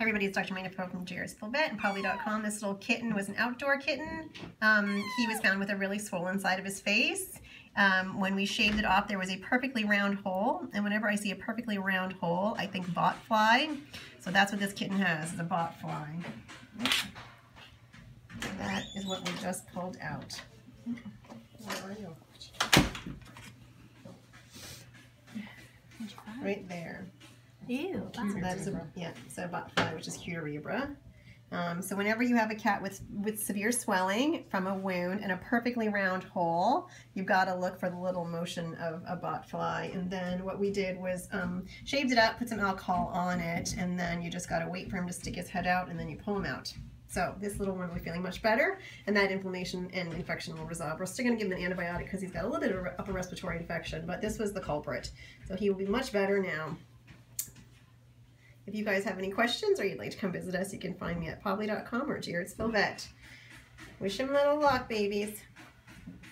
everybody, it's Dr. Mina from Jarrettsville Vet and Pawbly.com. This little kitten was an outdoor kitten. Um, he was found with a really swollen side of his face. Um, when we shaved it off, there was a perfectly round hole. And whenever I see a perfectly round hole, I think bot fly. So that's what this kitten has, is a bot fly. that is what we just pulled out. Right there. Ew. So that's a, yeah, so bot fly, which is cuterebra. Um, so whenever you have a cat with, with severe swelling from a wound and a perfectly round hole, you've got to look for the little motion of a bot fly. And then what we did was um, shaved it up, put some alcohol on it, and then you just got to wait for him to stick his head out, and then you pull him out. So this little one will be feeling much better, and that inflammation and infection will resolve. We're still going to give him an antibiotic because he's got a little bit of upper respiratory infection, but this was the culprit. So he will be much better now. If you guys have any questions or you'd like to come visit us, you can find me at pawbly.com or Jarrettsville Vet. Wish him little luck, babies.